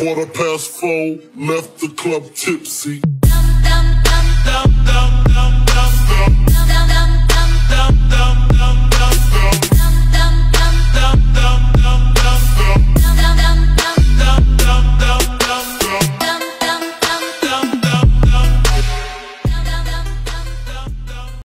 Quarter past four, left the club tipsy.